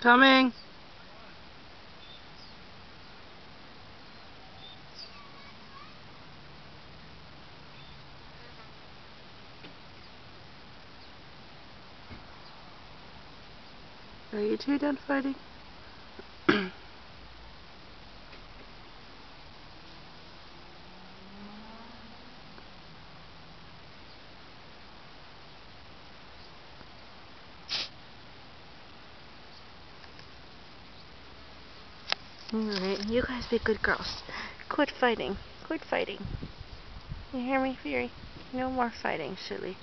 Coming. Are you two done fighting? Alright, you guys be good girls. Quit fighting. Quit fighting. You hear me, Fury? No more fighting, silly.